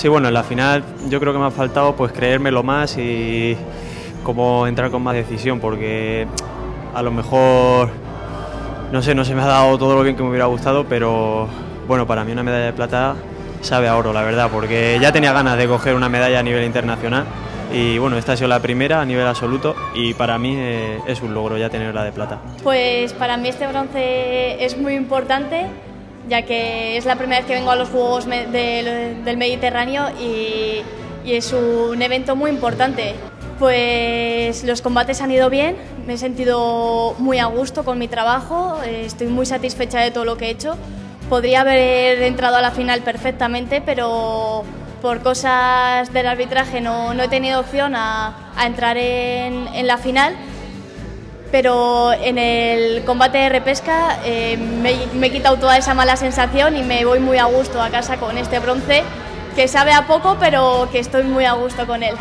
Sí, bueno, en la final yo creo que me ha faltado pues creérmelo más y como entrar con más decisión, porque a lo mejor, no sé, no se me ha dado todo lo bien que me hubiera gustado, pero bueno, para mí una medalla de plata sabe a oro, la verdad, porque ya tenía ganas de coger una medalla a nivel internacional y bueno, esta ha sido la primera a nivel absoluto y para mí eh, es un logro ya tener la de plata. Pues para mí este bronce es muy importante ya que es la primera vez que vengo a los Juegos del Mediterráneo y, es un evento muy importante. Pues los combates han ido bien, me he sentido muy a gusto con mi trabajo, estoy muy satisfecha de todo lo que he hecho. Podría haber entrado a la final perfectamente, pero por cosas del arbitraje no, he tenido opción a, entrar en la final pero en el combate de repesca eh, me, he quitado toda esa mala sensación y me voy muy a gusto a casa con este bronce, que sabe a poco, pero que estoy muy a gusto con él.